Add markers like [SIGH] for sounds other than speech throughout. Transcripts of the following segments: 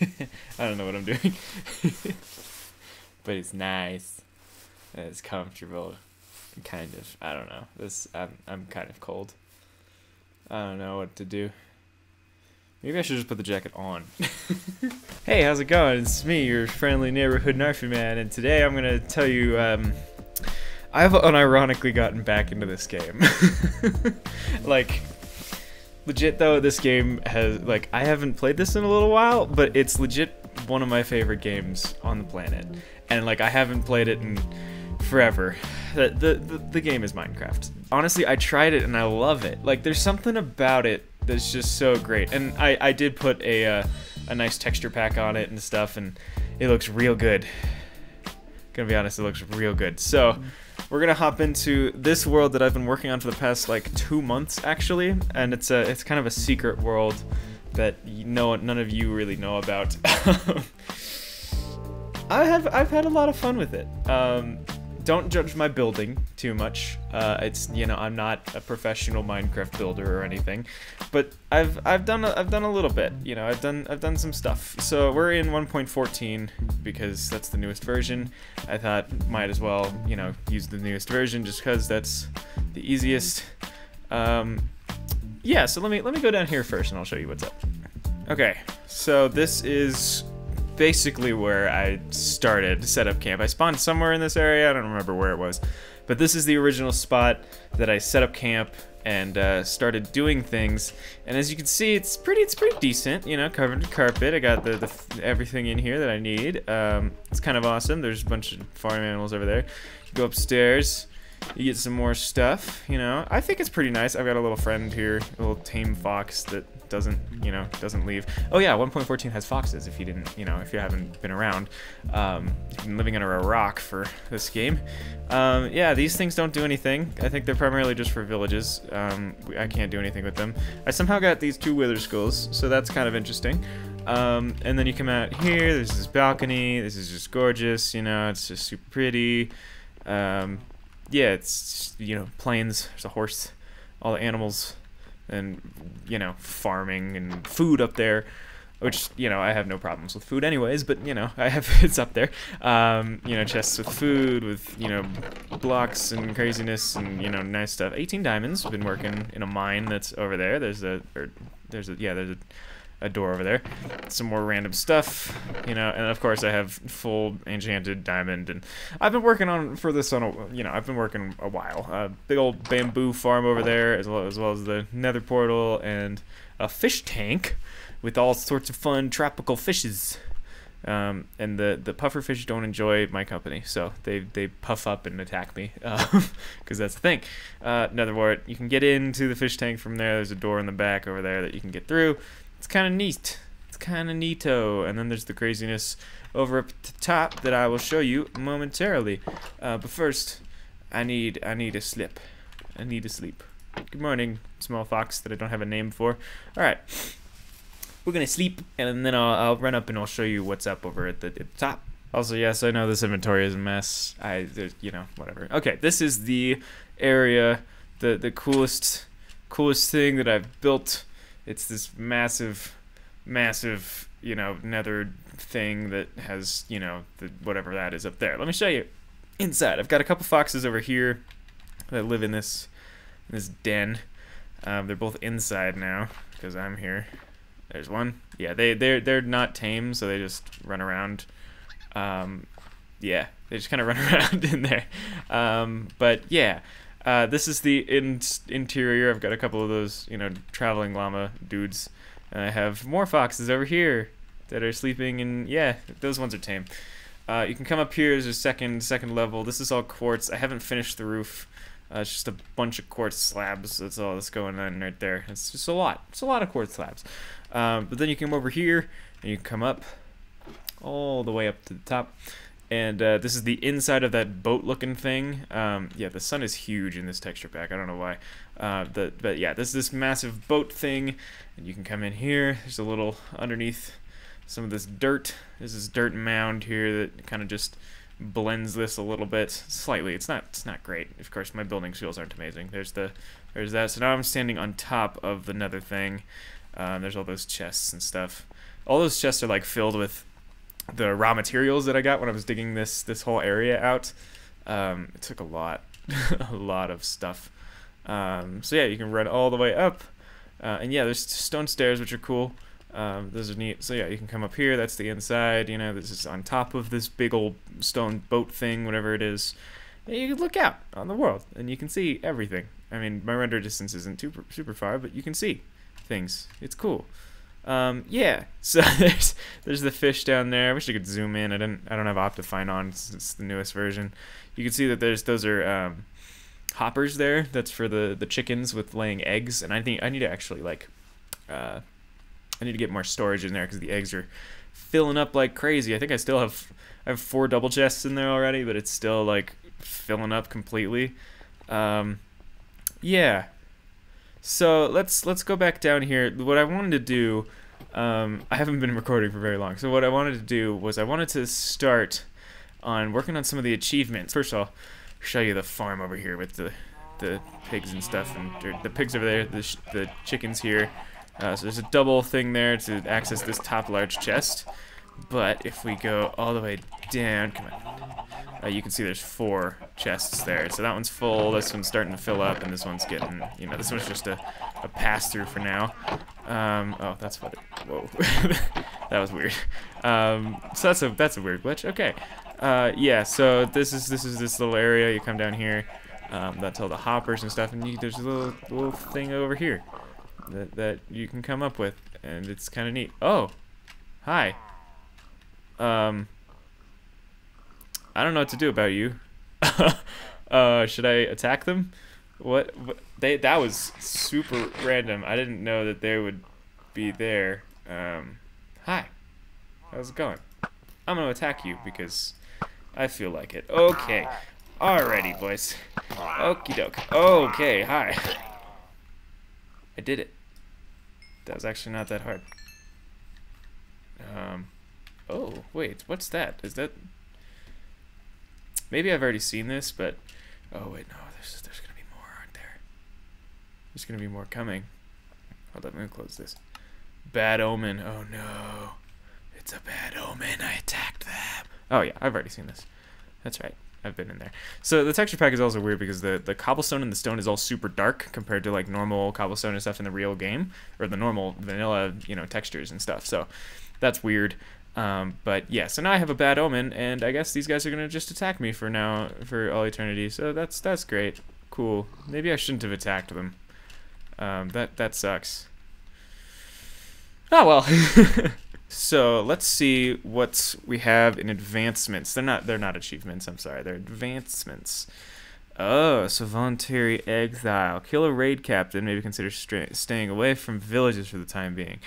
[LAUGHS] I don't know what I'm doing. [LAUGHS] but it's nice. And it's comfortable. Kind of. I don't know. This I'm I'm kind of cold. I don't know what to do. Maybe I should just put the jacket on. [LAUGHS] hey, how's it going? It's me, your friendly neighborhood KnarfyMan, and today I'm gonna tell you, um, I've unironically gotten back into this game. like, legit though, this game has, like, I haven't played this in a little while, but it's legit one of my favorite games on the planet. And, like, I haven't played it in forever. The, the, the, the game is Minecraft. Honestly, I tried it and I love it. Like, there's something about it that's just so great. And I, I did put a, uh, a nice texture pack on it and stuff, and it looks real good. Gonna be honest, it looks real good. So, we're gonna hop into this world that I've been working on for the past like two months actually, and it's a it's kind of a secret world that you no none of you really know about. [LAUGHS] I have I've had a lot of fun with it. Um, don't judge my building too much. Uh, it's you know I'm not a professional Minecraft builder or anything, but I've I've done a, I've done a little bit. You know I've done I've done some stuff. So we're in 1.14 because that's the newest version. I thought might as well you know use the newest version just because that's the easiest. Um, yeah. So let me let me go down here first and I'll show you what's up. Okay. So this is basically where I started to set up camp. I spawned somewhere in this area, I don't remember where it was, but this is the original spot that I set up camp and uh, started doing things. And as you can see, it's pretty it's pretty decent, you know, covered in carpet. I got the, the everything in here that I need. Um, it's kind of awesome. There's a bunch of farm animals over there. You go upstairs. You get some more stuff, you know. I think it's pretty nice. I've got a little friend here, a little tame fox that doesn't, you know, doesn't leave. Oh yeah, 1.14 has foxes. If you didn't, you know, if you haven't been around, um, you've been living under a rock for this game. Um, yeah, these things don't do anything. I think they're primarily just for villages. Um, I can't do anything with them. I somehow got these two wither skulls, so that's kind of interesting. Um, and then you come out here. There's this balcony. This is just gorgeous. You know, it's just super pretty. Um, yeah, it's you know plains. There's a horse. All the animals and you know farming and food up there which you know I have no problems with food anyways but you know I have [LAUGHS] it's up there. Um, you know chests with food with you know blocks and craziness and you know nice stuff. 18 diamonds been working in a mine that's over there. There's a or there's a yeah there's a a door over there. Some more random stuff, you know, and of course I have full enchanted diamond, and I've been working on for this on a, you know, I've been working a while. A big old bamboo farm over there, as well as well as the Nether portal and a fish tank with all sorts of fun tropical fishes. Um, and the the puffer fish don't enjoy my company, so they they puff up and attack me, because [LAUGHS] uh, that's the thing. Uh, wart, you can get into the fish tank from there. There's a door in the back over there that you can get through it's kind of neat. It's kind of neato. And then there's the craziness over up the top that I will show you momentarily. Uh, but first, I need I need a slip. I need to sleep. Good morning, small fox that I don't have a name for. All right, we're gonna sleep, and then I'll, I'll run up and I'll show you what's up over at the, at the top. Also, yes, I know this inventory is a mess. I, you know, whatever. Okay, this is the area, the the coolest, coolest thing that I've built it's this massive, massive, you know, nether thing that has, you know, the, whatever that is up there. Let me show you inside. I've got a couple foxes over here that live in this in this den. Um, they're both inside now because I'm here. There's one. Yeah, they they're they're not tame, so they just run around. Um, yeah, they just kind of [LAUGHS] run around in there. Um, but yeah, uh, this is the in interior. I've got a couple of those, you know, traveling llama dudes. And I have more foxes over here that are sleeping, and yeah, those ones are tame. Uh, you can come up here as a second second level. This is all quartz. I haven't finished the roof. Uh, it's just a bunch of quartz slabs. That's all that's going on right there. It's just a lot. It's a lot of quartz slabs. Um, but then you come over here, and you come up all the way up to the top and uh, this is the inside of that boat-looking thing. Um, yeah, the sun is huge in this texture pack. I don't know why. Uh, the, but yeah, this is this massive boat thing, and you can come in here. There's a little underneath some of this dirt. There's this dirt mound here that kind of just blends this a little bit slightly. It's not it's not great. Of course, my building skills aren't amazing. There's the there's that. So now I'm standing on top of the nether thing. Um, there's all those chests and stuff. all those chests are like filled with the raw materials that I got when I was digging this this whole area out. Um, it took a lot, [LAUGHS] a lot of stuff. Um, so yeah, you can run all the way up, uh, and yeah, there's stone stairs which are cool. Um, those are neat. So yeah, you can come up here. That's the inside. You know, this is on top of this big old stone boat thing, whatever it is. And you can look out on the world, and you can see everything. I mean, my render distance isn't super super far, but you can see things. It's cool. Um, yeah, [LAUGHS] so there's there's the fish down there. I wish I could zoom in. I didn't. I don't have Optifine on since it's the newest version. You can see that there's those are um, hoppers there. That's for the the chickens with laying eggs. And I think I need to actually like, uh, I need to get more storage in there because the eggs are filling up like crazy. I think I still have I have four double chests in there already, but it's still like filling up completely. Um, yeah, so let's let's go back down here. What I wanted to do, um, I haven't been recording for very long. So what I wanted to do was I wanted to start on working on some of the achievements. First, I'll show you the farm over here with the the pigs and stuff, and the pigs over there, the the chickens here. Uh, so there's a double thing there to access this top large chest. But if we go all the way down, come on, uh, you can see there's four chests there. So that one's full, this one's starting to fill up, and this one's getting, you know, this one's just a, a pass-through for now. Um, oh, that's what it, whoa. [LAUGHS] that was weird. Um, so that's a, that's a weird glitch. Okay. Uh, yeah, so this is, this is this little area. You come down here, um, that's all the hoppers and stuff, and you, there's a little, little thing over here that, that you can come up with, and it's kind of neat. Oh, hi. Um, I don't know what to do about you. [LAUGHS] uh, should I attack them? What, what? They that was super random. I didn't know that they would be there. Um, hi. How's it going? I'm gonna attack you because I feel like it. Okay. Alrighty, boys. Okie doke. Okay, hi. I did it. That was actually not that hard. Um, oh, wait, what's that? Is that Maybe I've already seen this, but oh wait, no, there's there's gonna be more, aren't there? There's gonna be more coming. Hold let me close this. Bad omen. Oh no, it's a bad omen. I attacked them. Oh yeah, I've already seen this. That's right. I've been in there. So the texture pack is also weird because the, the cobblestone and the stone is all super dark compared to like normal cobblestone and stuff in the real game or the normal vanilla, you know, textures and stuff. So that's weird. Um, but yeah, so now I have a bad omen, and I guess these guys are gonna just attack me for now, for all eternity. So that's that's great, cool. Maybe I shouldn't have attacked them. Um, that that sucks. Oh well. [LAUGHS] so let's see what we have in advancements. They're not they're not achievements. I'm sorry, they're advancements. Oh, so voluntary exile. Kill a raid captain. Maybe consider staying away from villages for the time being.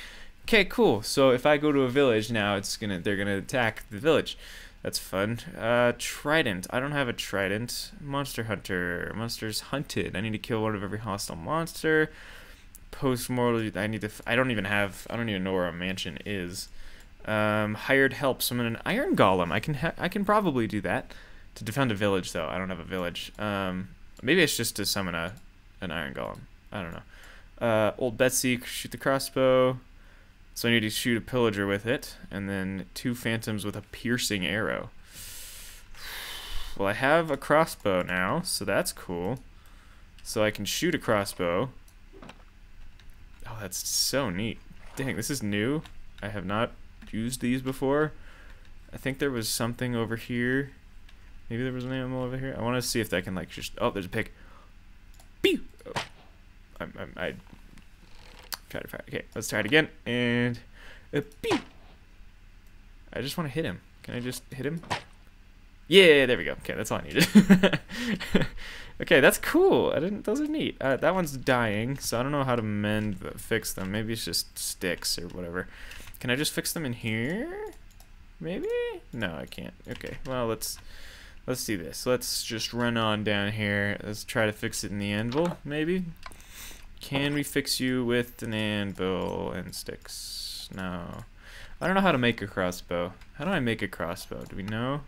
Okay, cool. So if I go to a village now, it's gonna they're gonna attack the village. That's fun. Uh, trident. I don't have a trident. Monster hunter. Monsters hunted. I need to kill one of every hostile monster. Post mortal. I need to. I don't even have. I don't even know where a mansion is. Um, hired help. Summon an iron golem. I can. I can probably do that. To defend a village, though, I don't have a village. Um, maybe it's just to summon a an iron golem. I don't know. Uh, old Betsy. Shoot the crossbow. So I need to shoot a pillager with it, and then two phantoms with a piercing arrow. Well, I have a crossbow now, so that's cool. So I can shoot a crossbow. Oh, that's so neat. Dang, this is new. I have not used these before. I think there was something over here. Maybe there was an animal over here. I want to see if I can, like, just... Oh, there's a pig. Pew! Oh. I, I, I Try to fire. Okay, let's try it again. And uh! I just want to hit him. Can I just hit him? Yeah, there we go. Okay, that's all I needed. [LAUGHS] okay, that's cool. I didn't. Those are neat. Uh, that one's dying, so I don't know how to mend, but fix them. Maybe it's just sticks or whatever. Can I just fix them in here? Maybe? No, I can't. Okay. Well, let's let's do this. Let's just run on down here. Let's try to fix it in the anvil. Maybe. Can we fix you with an anvil and sticks? No. I don't know how to make a crossbow. How do I make a crossbow? Do we know?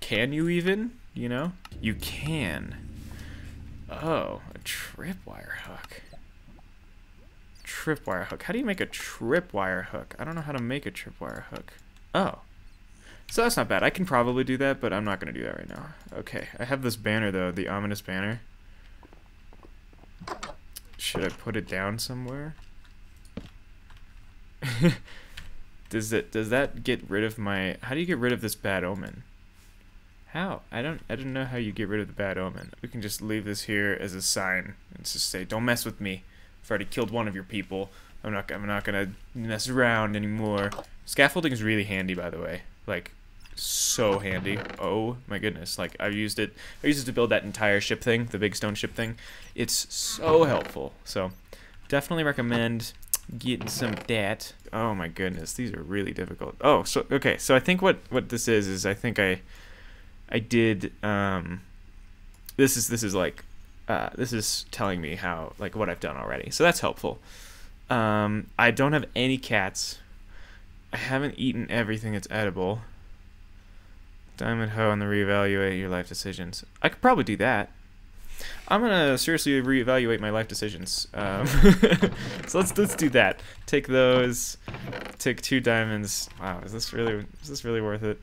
Can you even? You know? You can. Oh, a tripwire hook. tripwire hook. How do you make a tripwire hook? I don't know how to make a tripwire hook. Oh. So that's not bad. I can probably do that, but I'm not going to do that right now. Okay, I have this banner, though, the ominous banner. Should I put it down somewhere? [LAUGHS] does it does that get rid of my how do you get rid of this bad omen? How? I don't I don't know how you get rid of the bad omen. We can just leave this here as a sign and just say, Don't mess with me. I've already killed one of your people. I'm not I'm not gonna mess around anymore. Scaffolding is really handy by the way. Like so handy. Oh my goodness. Like I've used it I used it to build that entire ship thing, the big stone ship thing. It's so helpful. So definitely recommend getting some that. Oh my goodness, these are really difficult. Oh, so okay, so I think what what this is is I think I I did um this is this is like uh this is telling me how like what I've done already. So that's helpful. Um I don't have any cats. I haven't eaten everything that's edible. Diamond hoe and the reevaluate your life decisions. I could probably do that. I'm gonna seriously reevaluate my life decisions. Um, [LAUGHS] [LAUGHS] so let's let's do that. Take those. Take two diamonds. Wow, is this really is this really worth it?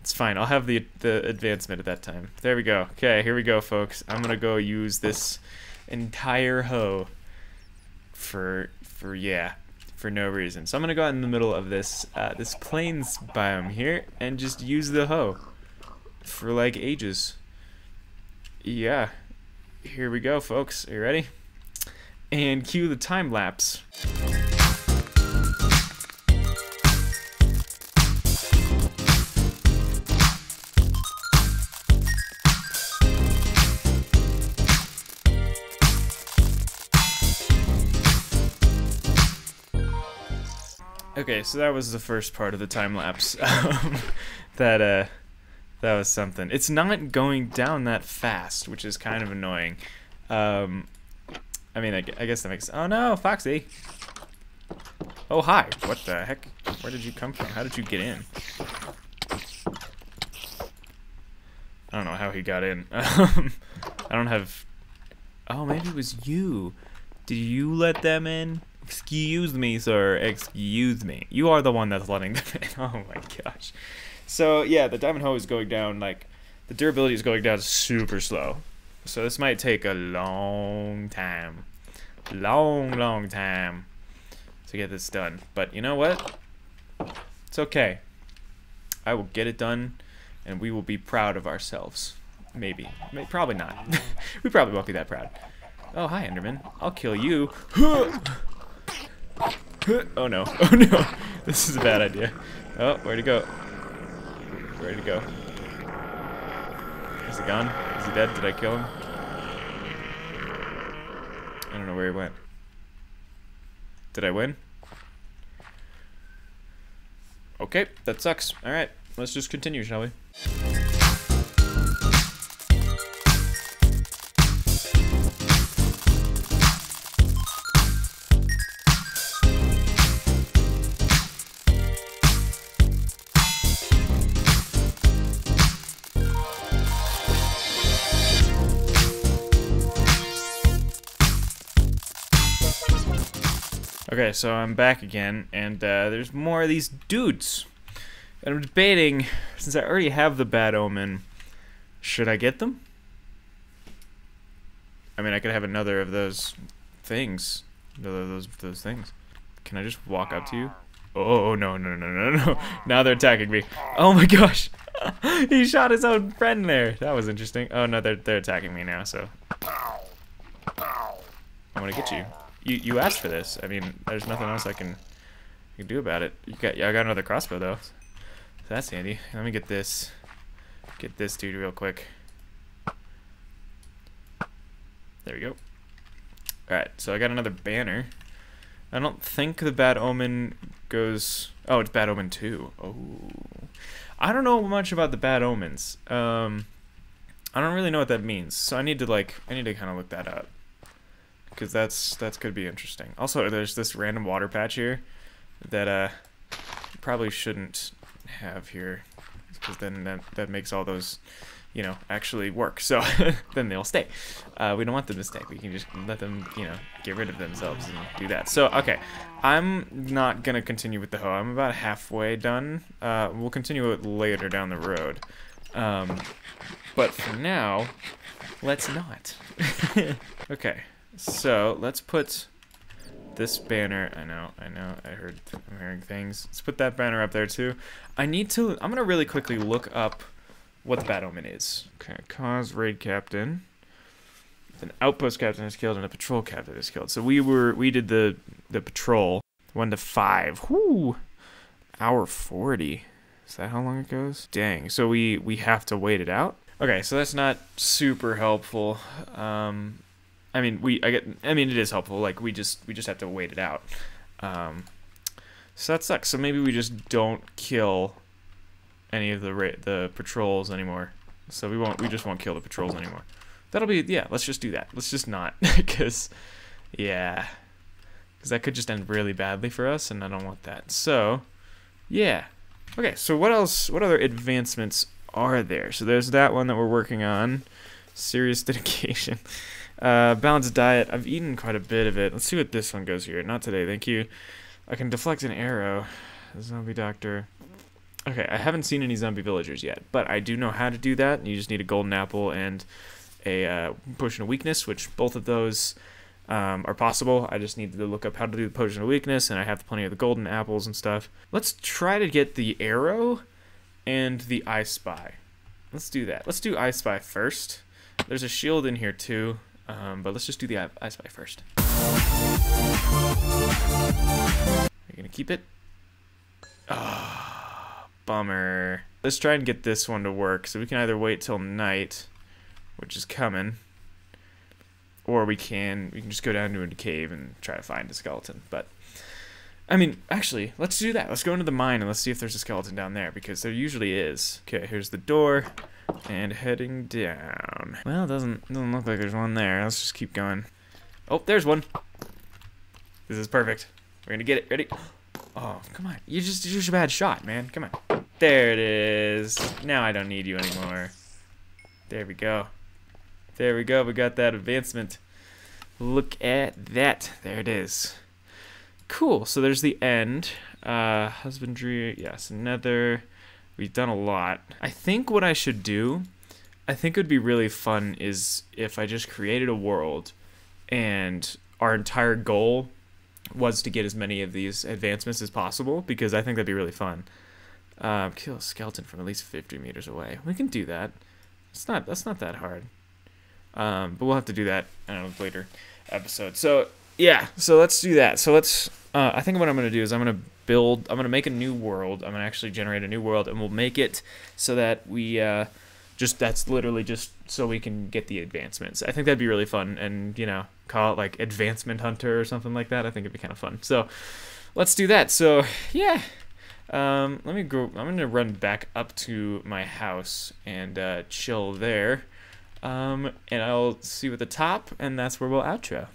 It's fine. I'll have the the advancement at that time. There we go. Okay, here we go, folks. I'm gonna go use this entire hoe for for yeah for no reason. So I'm gonna go out in the middle of this uh, this plains biome here and just use the hoe for like ages. Yeah, here we go, folks. Are you ready? And cue the time lapse. Okay, so that was the first part of the time lapse. [LAUGHS] Um, that uh, that was something. It's not going down that fast, which is kind of annoying. Um, I mean, I, I guess that makes. Oh no, Foxy! Oh hi! What the heck? Where did you come from? How did you get in? I don't know how he got in. [LAUGHS] Um, I don't have. Oh, maybe it was you. Did you let them in? Excuse me, sir. Excuse me. You are the one that's letting them in. [LAUGHS] Oh my gosh. So yeah, the diamond hoe is going down. Like the durability is going down super slow. So this might take a long time, long, long time to get this done. But you know what? It's okay. I will get it done, and we will be proud of ourselves. Maybe. Maybe probably not. [LAUGHS] we probably won't be that proud. Oh, hi, Enderman. I'll kill you. [GASPS] [LAUGHS] [LAUGHS] oh no. [LAUGHS] Oh no. [LAUGHS] This is a bad idea. Oh, where'd he go? Where'd he go? Is he gone? Is he dead? Did I kill him? I don't know where he went. Did I win? Okay, that sucks. Alright, let's just continue, shall we? Okay, so I'm back again, and uh, there's more of these dudes. And I'm debating, since I already have the Bad Omen, should I get them? I mean, I could have another of those things. Those, those things. Can I just walk up to you? Oh, no, no, no, no, no. [LAUGHS] Now they're attacking me. Oh my [LAUGHS] gosh. [LAUGHS] he shot his own friend there. That was interesting. Oh no, they're, they're attacking me now, so. I want to get you. You you asked for this. I mean, there's nothing else I can, I can do about it. You got yeah, I got another crossbow though. So that's handy. Let me get this. Get this dude real quick. There we go. Alright, so I got another banner. I don't think the Bad Omen goes... Oh, it's Bad Omen 2. Oh. I don't know much about the Bad Omens. Um, I don't really know what that means. So I need to, like, I need to kind of look that up because that's that's could be interesting. Also, there's this random water patch here that uh probably shouldn't have here because then that that makes all those you know, actually work. So [LAUGHS] then they'll stay. Uh, we don't want them to stay. We can just let them, you know, get rid of themselves and do that. So, okay. I'm not to continue with the hoe. I'm about halfway done. Uh, we'll continue it later down the road. Um, but for now, let's not. [LAUGHS] okay. So, let's put this banner. I know, I know, I heard, I'm hearing things. Let's put that banner up there too. I need to, I'm going to really quickly look up what the Bad Omen is. Okay, cause raid captain. An outpost captain is killed and a patrol captain is killed. So we were we did the the patrol one to five. Whoo, hour forty. Is that how long it goes? Dang. So we we have to wait it out. Okay, so that's not super helpful. Um, I mean we I get I mean it is helpful. Like we just we just have to wait it out. Um, so that sucks. So maybe we just don't kill any of the the patrols anymore. So we won't. We just won't kill the patrols anymore. That'll be yeah. Let's just do that. Let's just not [LAUGHS] because yeah, because that could just end really badly for us, and I don't want that. So yeah. Okay. So what else? What other advancements are there? So there's that one that we're working on. Serious [LAUGHS] dedication. Uh, balanced diet. I've eaten quite a bit of it. Let's see what this one goes here. Not today. Thank you. I can deflect an arrow. Zombie doctor. Okay, I haven't seen any zombie villagers yet, but I do know how to do that. You just need a golden apple and a uh, potion of weakness, which both of those um, are possible. I just need to look up how to do the potion of weakness, and I have plenty of the golden apples and stuff. Let's try to get the arrow and the I Spy. Let's do that. Let's do I Spy first. There's a shield in here too, um, but let's just do the I Spy first. Are you gonna keep it? Ah. Oh bummer. Let's try and get this one to work. So we can either wait till night, which is coming, or we can we can just go down to a cave and try to find a skeleton. But I mean, actually, let's do that. Let's go into the mine and let's see if there's a skeleton down there because there usually is. Okay, here's the door and heading down. Well, it doesn't doesn't look like there's one there. Let's just keep going. Oh, there's one. This is perfect. We're gonna get it. Ready? Oh, come on. You just you're just a bad shot, man. Come on. There it is. Now I don't need you anymore. There we go. There we go. We got that advancement. Look at that. There it is. Cool. So there's the end. Uh, husbandry. Yes, another. We've done a lot. I think what I should do, I think would be really fun is if I just created a world and our entire goal was to get as many of these advancements as possible because I think that'd be really fun. Uh, kill a skeleton from at least 50 meters away. We can do that. It's not that's not that hard. Um, but we'll have to do that in a later episode. So yeah, so let's do that. So let's. Uh, I think what I'm gonna do is I'm gonna build. I'm gonna make a new world. I'm gonna actually generate a new world, and we'll make it so that we uh, just that's literally just so we can get the advancements. I think that'd be really fun, and you know, call it like Advancement Hunter or something like that. I think it'd be kind of fun. So let's do that. So yeah, um, let me go. I'm gonna run back up to my house and uh, chill there, um, and I'll see you at the top, and that's where we'll outro.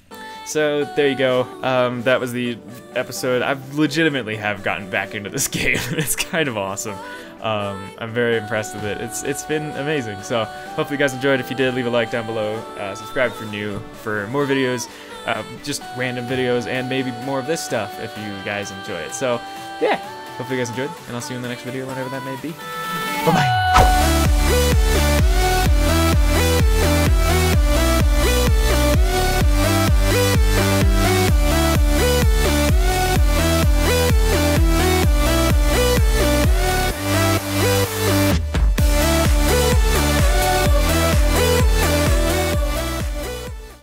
So there you go. Um, that was the episode. I legitimately have gotten back into this [LAUGHS] game. it's kind of awesome. Um, I'm very impressed with it. It's it's been amazing. So hopefully you guys enjoyed. If you did, leave a like down below. Uh, subscribe for new for more videos, uh, just random videos, and maybe more of this stuff if you guys enjoy it. So yeah, hopefully you guys enjoyed, and I'll see you in the next video, whenever that may be. Bye bye.